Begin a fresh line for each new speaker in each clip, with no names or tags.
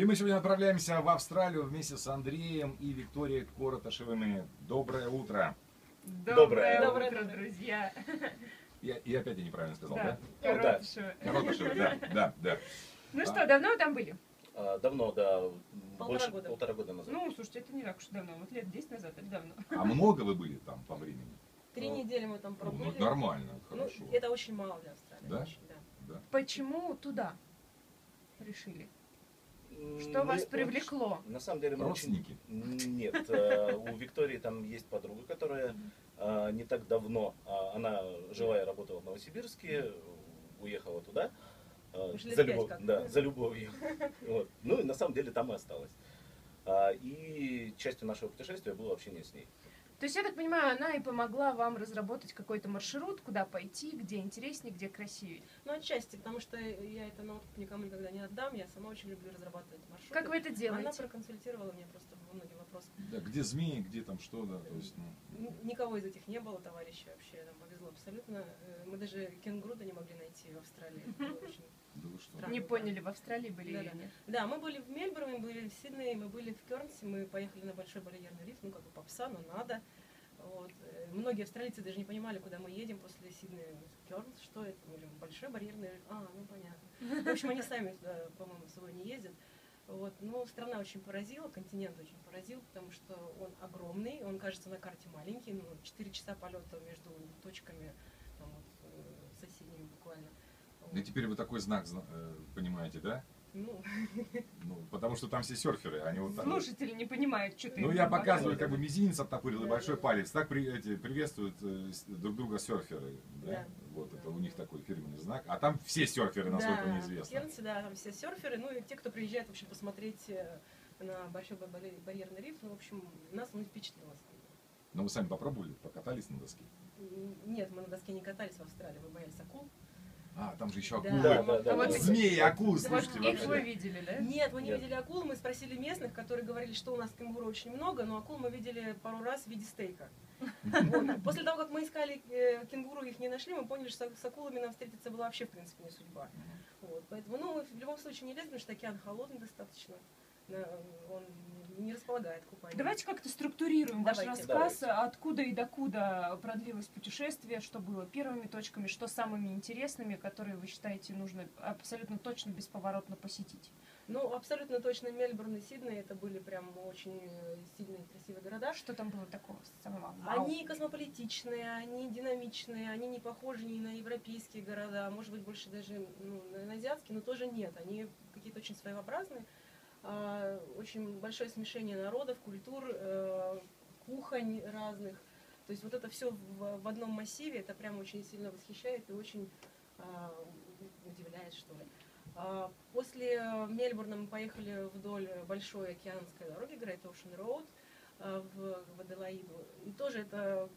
И мы сегодня отправляемся в Австралию вместе с Андреем и Викторией Короташевыми. Доброе утро.
Доброе,
Доброе
утро,
утро.
друзья.
Я, и опять я неправильно сказал,
Да,
да?
Ну, да.
Да, да, да.
Ну
А.
что, давно вы там были?
А, Давно, да,
Полтора
больше
года.
полтора года назад.
Ну, слушайте, это не так уж давно. Вот лет 10 назад, это давно.
А много вы были там по времени?
Три
Ну,
недели мы там
Ну,
пробыли.
нормально,
Ну,
хорошо.
это очень мало для Австралии.
Да?
очень, да.
Да.
Почему туда решили? Что
мы
вас
очень-
привлекло?
На самом деле мы
Родственники?
очень... Нет, э, у Виктории там есть подруга, которая э, не так давно, а, она жила и работала в Новосибирске, уехала туда. э,
лет
За любовь, да, за любовью. Вот. Ну и на самом деле там и осталась. А, И частью нашего путешествия было общение с ней.
То есть, я так понимаю, она и помогла вам разработать какой-то маршрут, куда пойти, где интереснее, где красивее.
Ну, отчасти, потому что я это на откуп никому никогда не отдам. Я сама очень люблю разрабатывать маршруты.
Как вы это
Она
делаете?
проконсультировала меня просто во многих вопросах.
Да, где змеи, где там что, да, то есть, ну,
Никого из этих не было, товарищей вообще. Нам повезло абсолютно. Э, Мы даже кенгуру-то не могли найти в Австралии. Это было очень-
да вы что?
Странно.
Не поняли, в Австралии были или
Да-да.
нет?
Да, мы были в Мельбурне, мы были в Сиднее, мы были в Кернсе, мы поехали на Большой барьерный риф, ну как бы попса, но надо. Вот. э, Многие австралийцы даже не понимали, куда мы едем после Сиднея. Кернс, что это? Мы говорим, Большой барьерный риф. А, ну понятно. В общем, они сами по-моему, с собой не ездят. Вот. Но страна очень поразила, континент очень поразил, потому что он огромный, он кажется на карте маленький, ну, 4 часа полета между точками там, вот, э, соседними буквально.
Ну, теперь вы такой знак зна- э, понимаете, да?
Ну,
Ну, потому что там все серферы, они вот так.
Слушатели не понимают, что ты...
Ну, я показываю, как бы мизинец оттопырил и
Да,
большой
да.
палец. Так при, эти, приветствуют э, друг друга серферы. Да?
Да.
Вот, это
Да.
у них такой фирменный знак. А там все серферы, насколько мне
В
известно.
Кернсе, да, там все серферы, ну и те, кто приезжает, в общем, посмотреть э, на большой ба- барь- барьерный риф, ну, в общем, нас он впечатлил. самом деле.
Но вы сами попробовали, покатались на доске?
Нет, мы на доске не катались в Австралии, мы боялись акул.
А, там же еще акулы.
Да, да, да.
А вот
да.
Змеи, акулы,
Вот
слушайте,
их вы видели, да?
Нет, мы не
Нет.
видели акул, мы спросили местных, которые говорили, что у нас кенгуру очень много, но акул мы видели пару раз в виде стейка. Вот. После того, как мы искали э, кенгуру, их не нашли, мы поняли, что с акулами нам встретиться была вообще, в принципе, не судьба. Вот, поэтому, ну, мы в любом случае не лезем, потому что океан холодный достаточно. Он не располагает к купанию.
Давайте как-то структурируем ваш
Давайте.
рассказ, откуда и докуда продлилось путешествие, что было первыми точками, что самыми интересными, которые вы считаете нужно абсолютно точно, бесповоротно посетить.
Ну, абсолютно точно Мельбурн и Сидней это были прям очень сильные красивые города.
Что там было такого самого? вау?
Они космополитичные, они динамичные, они не похожи ни на европейские города, а может быть больше даже ну, на азиатские, но тоже нет. Они какие-то очень своеобразные. А, очень большое смешение народов, культур, э, кухонь разных. То есть вот это все в, одном массиве, это прям очень сильно восхищает и очень а, удивляет, что ли. А, После Мельбурна мы поехали вдоль большой океанской дороги Great Ocean Road в в Аделаиду. И тоже это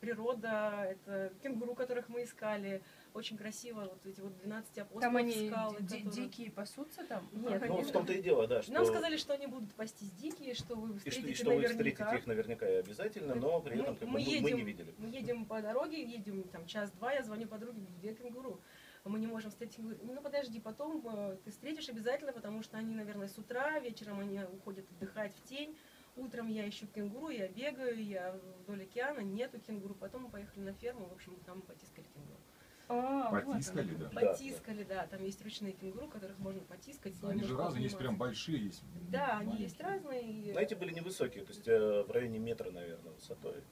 природа, это кенгуру, которых мы искали. Очень красиво, вот эти вот 12 апостолов
Там они
скалы,
ди-
которые-
дикие пасутся там?
Нет,
Ну, в том-то и дело, да, что...
Нам сказали, что они будут пастись дикие, что вы
и что,
встретите
и что вы
наверняка.
встретите их наверняка и обязательно, но при этом как бы, мы, мы не видели.
Мы едем по дороге, едем там час-два, я звоню подруге, где кенгуру? Мы не можем встретить кенгуру. Ну подожди, потом э, ты встретишь обязательно, потому что они, наверное, с утра, вечером они уходят отдыхать в тень. Утром я ищу кенгуру, я бегаю, я вдоль океана, нету кенгуру. Потом мы поехали на ферму, в общем, там потискали кенгуру.
А, вот
Потискали,
оно.
да?
Да,
Потискали, да, там есть ручные кенгуру, которых можно потискать.
Они же разные, есть прям большие, есть
Да, они
маленькие.
есть разные.
Но эти были невысокие, то есть э, в районе метра, наверное, высотой.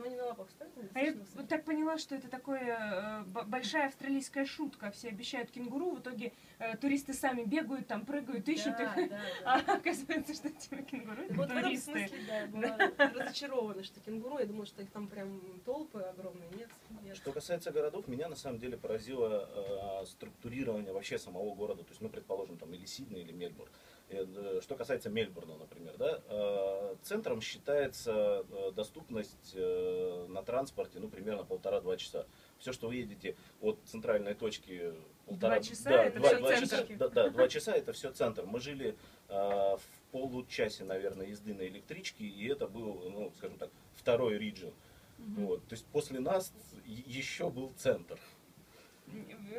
Но они на лапах стоят,
А я вот так поняла, что это такое э, большая австралийская шутка. Все обещают кенгуру, в итоге э, туристы сами бегают, там прыгают, ищут
Да,
их.
да,
А
да.
оказывается, что типа кенгуру это
Вот в этом
туристы.
смысле, да, я была разочарована, что кенгуру, я думала, что их там прям толпы огромные, нет, нет.
Что касается городов, меня на самом деле поразило э, структурирование вообще самого города. То есть, ну, предположим, там или Сидней, или Мельбурн. Э, Что касается Мельбурна, например, да, э, центром считается э, доступность на транспорте, ну, примерно полтора-два часа. Все, что вы едете от центральной точки полтора
Два часа
да,
это
два-
всё
два часа, да, да, два часа это все центр. Мы жили э, в получасе, наверное, езды на электричке, и это был, ну, скажем так, второй регион. Вот. То есть после нас еще был центр.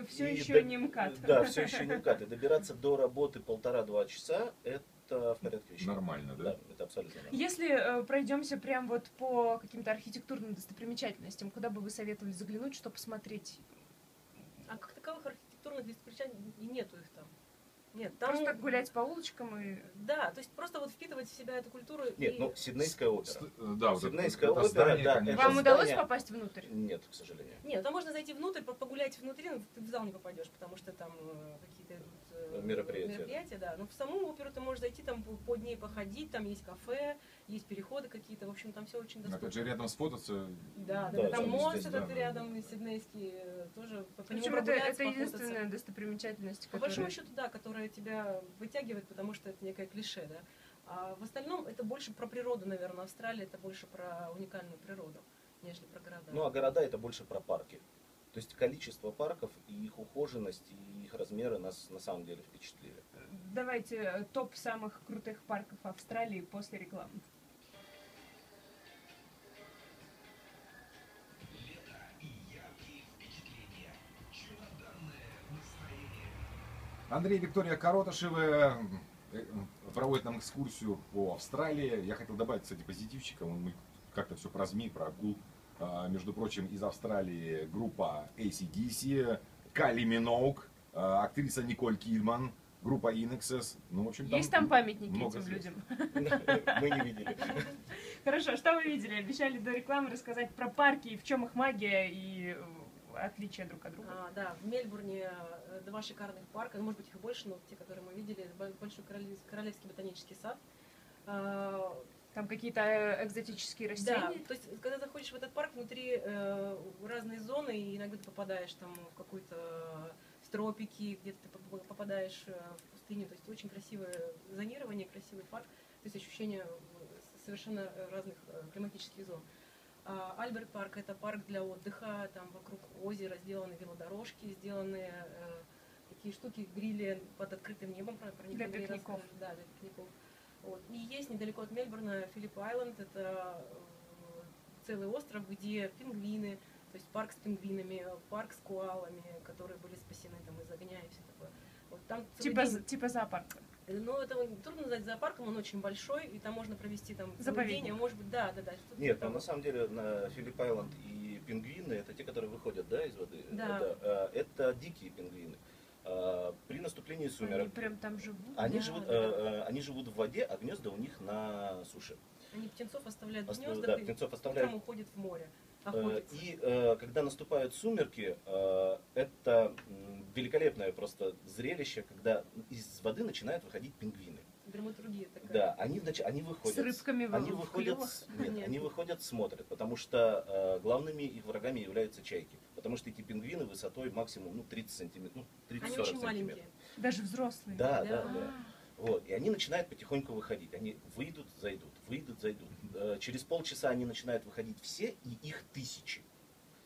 Все
И
еще
до-
не МКАД.
Да, все еще не МКАД. И добираться до работы полтора-два часа, это в порядке вещей.
Нормально, да?
Да, это абсолютно нормально.
Если э, пройдемся прям вот по каким-то архитектурным достопримечательностям, куда бы вы советовали заглянуть, что посмотреть?
А как таковых архитектурных достопримечательностей нету их там. Нет, там
Просто гулять по улочкам и...
Да, то есть просто вот впитывать в себя эту культуру.
Нет,
и...
ну, Сиднейская опера.
Ст- э, Да, вот
Сиднейская
это
опера,
здание,
да,
конечно.
Вам удалось
здание-
попасть внутрь?
Нет, к сожалению.
Нет, там можно зайти внутрь, по- погулять внутри, но ты в зал не попадешь, потому что там э, какие-то идут
Мероприятия,
мероприятия, да. Но в саму оперу ты можешь зайти, там по, по дней походить, там есть кафе, есть переходы какие-то, в общем, там все очень доступно.
Опять же, рядом сфотаться.
Да, да,
Да,
там мост
здесь,
этот
да,
рядом сиднейский, э, тоже по, по
Причем это, это единственная достопримечательность,
По
которая...
большому счету, да, которая тебя вытягивает, потому что это некое клише, да. А в остальном это больше про природу, наверное. Австралия это больше про уникальную природу, нежели про города.
Ну, а города это больше про парки. То есть количество парков и их ухоженность, и их размеры нас на самом деле впечатлили.
Давайте э, топ самых крутых парков Австралии после рекламы.
Андрей и Виктория Коротышевы э, э, проводят нам экскурсию по Австралии. Я хотел добавить, кстати, позитивчика. Мы как-то все про ЗМИ, про акул. А, Между прочим, из Австралии группа ACDC, Кали Миноук, а, актриса Николь Кидман, группа Inexes. Ну, в общем,
Есть там памятники
много
этим
звезд.
людям?
Мы не видели.
Хорошо, что вы видели? Обещали до рекламы рассказать про парки и в чем их магия и э, отличия друг от друга.
А, да, в Мельбурне э, два шикарных парка, ну, может быть их больше, но те, которые мы видели, Бо- большой королев- королевский ботанический сад.
Там какие-то э, экзотические
Да,
растения.
то есть, когда заходишь в этот парк, внутри э, разные зоны, и иногда ты попадаешь там в какой-то в тропики, где-то ты поп- попадаешь э, в пустыню. То есть очень красивое зонирование, красивый парк. То есть ощущение э, совершенно э, разных э, климатических зон. А Альберт парк это парк для отдыха, там вокруг озера сделаны велодорожки, сделаны э, такие штуки, грили под открытым небом, про, про
Для пикников.
расскажет. Да, для пикников. Вот. И есть недалеко от Мельбурна Филипп Айленд, это э, целый остров, где пингвины, то есть парк с пингвинами, парк с коалами, которые были спасены там из огня и все такое. Вот там
Типа,
день-
типа зоопарка.
Э, Ну, это трудно назвать зоопарком, он очень большой, и там можно провести там
Заповедник.
день, а может быть, да, да, да.
Нет, ну на самом деле на Филипп Айленд и пингвины это те, которые выходят да, из воды.
Да.
Это, э, это дикие пингвины. Э, При наступлении
Они
сумерек
прям там живут.
они,
Да,
живут,
да,
э, э, они живут в воде, а гнезда у них на суше.
Они птенцов оставляют в
Оста-
гнездах
да,
и
птенцов
утром
оставляют.
уходят в море.
Э,
охотиться.
И э, когда наступают сумерки, э, это великолепное просто зрелище, когда из воды начинают выходить пингвины.
Драматургия такая.
Да, они, внач- они выходят.
С рыбками в-
они выходят, нет,
Нет.
они выходят, смотрят, потому что э, главными их врагами являются чайки. Потому что эти пингвины высотой максимум ну, 30 сантиметров, ну, 30-40
Они очень
сантиметров.
маленькие.
Даже взрослые.
Да,
Да.
да, да. Вот, и они начинают потихоньку выходить. Они выйдут, зайдут, выйдут, зайдут. Э, Через полчаса они начинают выходить все, и их тысячи.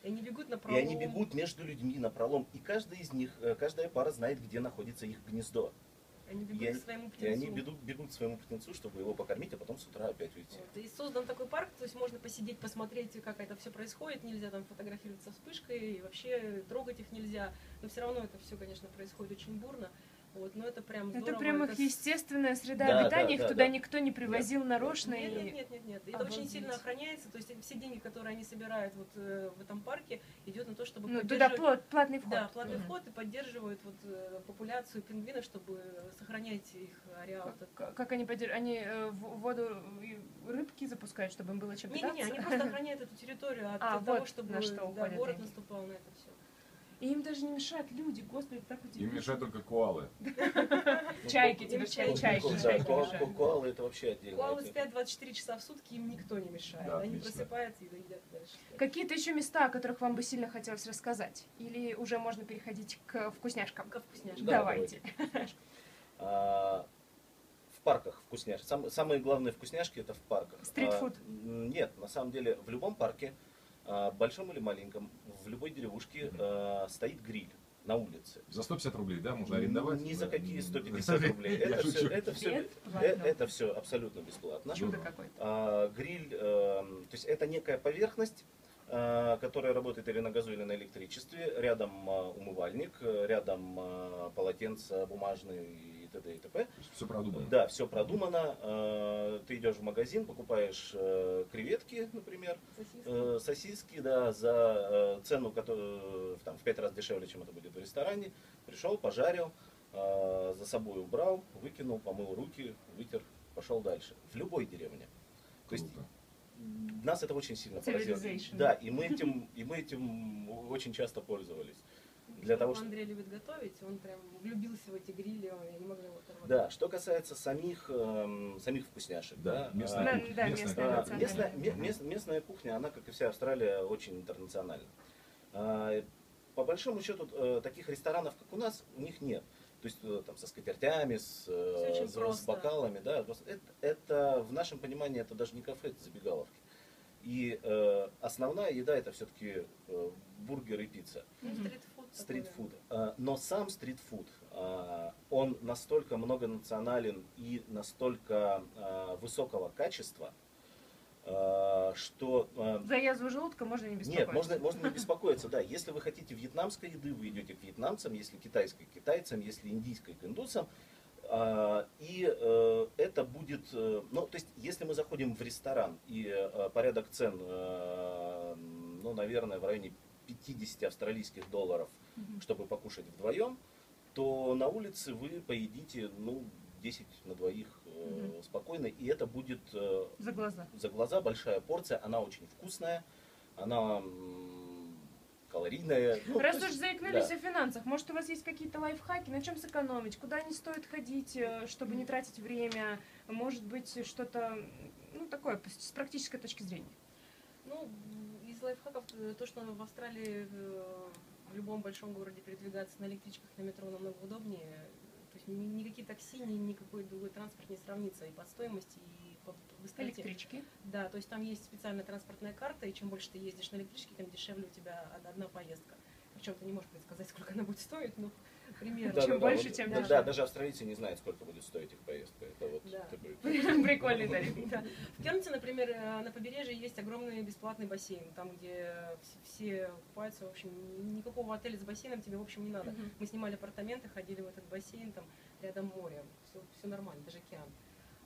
И они бегут на
И
пролом.
они бегут между людьми на пролом. И каждый из них, э, каждая пара знает, где находится их гнездо.
Они бегут
И
к своему
И
птенцу.
они бегут, бегут к своему птенцу, чтобы его покормить, а потом с утра опять уйти.
Вот. И создан такой парк, то есть можно посидеть, посмотреть, как это все происходит. Нельзя там фотографироваться вспышкой, и вообще трогать их нельзя. Но все равно это все, конечно, происходит очень бурно. Вот, но это прям здорово.
Это прям их
с-
естественная среда
Да,
обитания,
да,
их
да,
туда
да.
никто не привозил нарочно.
Нет,
и-
нет, нет, нет, нет. Это
Обалдеть.
очень сильно охраняется. То есть все деньги, которые они собирают вот э, в этом парке, идет на то, чтобы
Ну, туда
поддерживать-
плот- платный вход.
Да, платный
Мгм.
вход и поддерживают вот, э, популяцию пингвинов, чтобы сохранять их ареал.
Как, как они поддерживают? Они э, в воду и рыбки запускают, чтобы им было чем питаться?
они просто охраняют эту территорию от
А,
того,
вот
чтобы
на что
да,
уходят
город
деньги.
наступал на это все.
И им даже не мешают люди, господи, так удивительно.
Им мешают только коалы.
Чайки, тебе
чайки
чайки,
коалы это вообще отдельно.
Коалы спят 24 часа в сутки, им никто не мешает. Они просыпаются и едят дальше.
Какие-то еще места, о которых вам бы сильно хотелось рассказать? Или уже можно переходить к вкусняшкам?
Как вкусняшка.
Да,
Давайте.
А, в парках вкусняшки. Сам- самые главные вкусняшки это в парках.
Стритфуд.
А, нет, на самом деле в любом парке, большом или маленьком, в любой деревушке а, стоит гриль на улице.
За 150 рублей, да, можно арендовать?
Ни за какие 150 рублей. Это все, это все,
Бесплатно.
это все абсолютно бесплатно.
Чудо какое-то.
А, гриль, эм, то есть это некая поверхность, э, которая работает или на газу, или на электричестве. Рядом э, умывальник, э, рядом э, полотенце бумажные т.д. и т.п.
Все продумано.
Да, все продумано. Э, Ты идешь в магазин, покупаешь э, креветки, например,
Сосиски.
э, сосиски, да, за цену, которую там, в пять раз дешевле, чем это будет в ресторане. Пришел, пожарил, за собой убрал, выкинул, помыл руки, вытер, пошел дальше. В любой деревне. То есть
Круто.
нас это очень сильно поразило. Да, и мы этим, и мы этим очень часто пользовались. Для того, чтобы...
Андрей любит готовить, он прям влюбился в эти грили, я не могла его оторвать.
Да, что касается самих, эм, самих вкусняшек.
Да,
Да,
местная
а,
Да,
кухня.
да,
местная
местная
а,
кухня.
местная, ме- мест- местная кухня, она, как и вся Австралия, очень интернациональна. А, По большому счету, э, таких ресторанов, как у нас, у них нет. То есть э, там со скатертями, с, э, с- с бокалами, да. Это, это в нашем понимании это даже не кафе, это забегаловки. И э, основная еда это все-таки бургер и пицца.
Ну,
Мгм.
Стритфуд.
А, Но сам стритфуд, а, он настолько многонационален и настолько а, высокого качества, что...
За язву желудка можно не беспокоиться.
Нет, можно, можно не беспокоиться, да. Если вы хотите вьетнамской еды, вы идете к вьетнамцам, если китайской к китайцам, если индийской к индусам. И э, это будет, э, ну, то есть, если мы заходим в ресторан и э, порядок цен, э, ну, наверное, в районе 50 австралийских долларов,
Мгм.
чтобы покушать вдвоем, то на улице вы поедите, ну, 10 на двоих э,
Мгм.
спокойно, и это будет э,
За глаза.
за глаза большая порция, она очень вкусная, она калорийная. Ну,
Раз уж заикнулись
да.
о финансах, может у вас есть какие-то лайфхаки, на чем сэкономить, куда не стоит ходить, э, чтобы не тратить время, может быть что-то, ну такое, с практической точки зрения.
Ну, из лайфхаков э, то, что в Австралии э, в любом большом городе передвигаться на электричках, на метро намного удобнее. То есть ни- никакие такси, ни никакой другой транспорт не сравнится и по стоимости, и по быстроте.
Электрички.
Да, то есть там есть специальная транспортная карта, и чем больше ты ездишь на электричке, тем дешевле у тебя од- одна поездка. Причем ты не можешь предсказать, сколько она будет стоить, но примерно.
Да,
Чем
да, да,
больше,
вот,
тем
да. Да, даже австралийцы не знают, сколько будет стоить их поездка. Это вот
Да.
Прикольный тариф.
Да. В Кернте, например, э, на побережье есть огромный бесплатный бассейн, там, где вс- все купаются, в общем, ни- никакого отеля с бассейном тебе, в общем, не надо. Мы снимали апартаменты, ходили в этот бассейн, там рядом море, все, нормально, даже океан.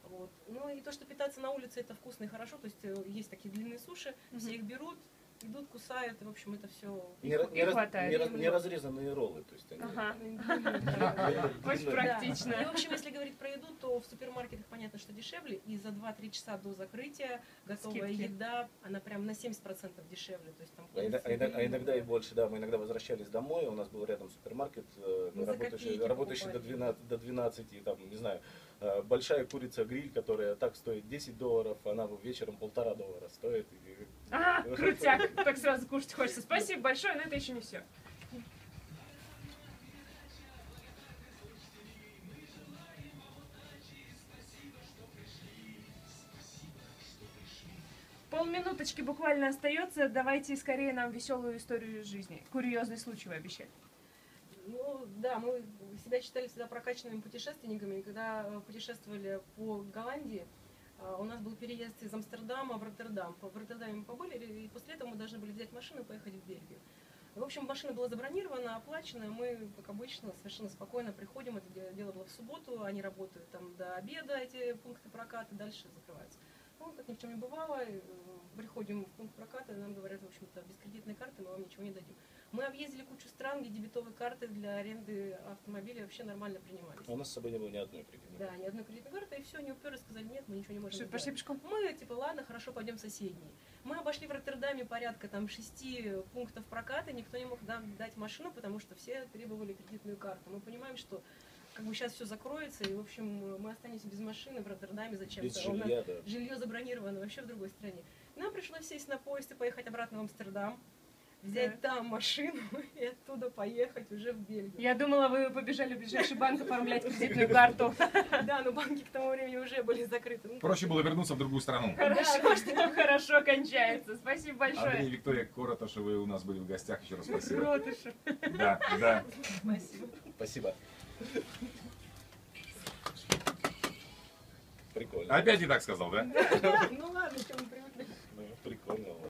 Вот. Ну и то, что питаться на улице, это вкусно и хорошо, то есть э, есть такие длинные суши,
Мгм.
все их берут, идут, кусают, и, в общем, это все...
Не, не раз-
хватает.
не раз- не разрезанные роллы. То есть они-
Ага. Очень практично.
И, в общем, если говорить про еду, то в супермаркетах понятно, что дешевле, и за 2-3 часа до закрытия готовая еда, она прям на 70% дешевле. То есть там
А иногда, а иногда- а иногда и больше, да. Мы иногда возвращались домой, у нас был рядом супермаркет, э,
Мы за
работающий, работающий до,
покупали.
12, до 12, и там, не знаю, э, большая курица-гриль, которая так стоит 10 долларов, она вечером полтора доллара стоит.
А, крутяк. Так сразу кушать хочется. Спасибо большое, но это еще не все. Полминуточки буквально остается. Давайте скорее нам веселую историю из жизни. Курьезный случай вы обещали.
Ну да, мы себя считали всегда прокачанными путешественниками. Когда э, путешествовали по Голландии, э, у нас был переезд из Амстердама в Роттердам. В Роттердаме мы побыли, и после этого мы должны были взять машину и поехать в Бельгию. В общем, машина была забронирована, оплачена. Мы, как обычно, совершенно спокойно приходим. Это де- дело было в субботу. Они работают там до обеда, эти пункты проката, дальше закрываются. Ну, как ни в чем не бывало, э, приходим в пункт проката, нам говорят, в общем-то, без кредитной карты мы вам ничего не дадим. Мы объездили кучу стран, где дебетовые карты для аренды автомобиля вообще нормально принимались.
У нас с собой не было ни одной кредитной.
Да, ни одной кредитной карты, и все, они уперлись, сказали, нет, мы ничего не можем сделать.
пошли пешком?
Мы, типа, ладно, хорошо, пойдем в соседний. Мы обошли в Роттердаме порядка там шести пунктов проката, никто не мог нам дать машину, потому что все требовали кредитную карту. Мы понимаем, что как бы сейчас все закроется, и, в общем, мы останемся без машины в Роттердаме зачем-то.
Без
нас
жилья, да.
Жилье забронировано вообще в другой стране. Нам пришлось сесть на поезд и поехать обратно в Амстердам, взять там машину и оттуда поехать уже в Бельгию.
Я думала, вы побежали в ближайший банк оформлять кредитную карту.
Да, но банки к тому времени уже были закрыты. Ну,
Проще было вернуться в другую страну.
Хорошо, что хорошо кончается. Спасибо
Андрей и
большое.
Виктория Короташевы у нас были в гостях. Еще раз спасибо.
Кротышев.
Да, да.
Спасибо.
Спасибо. Прикольно.
Опять не так сказал, да?
Ну ладно, чем
Прикольно.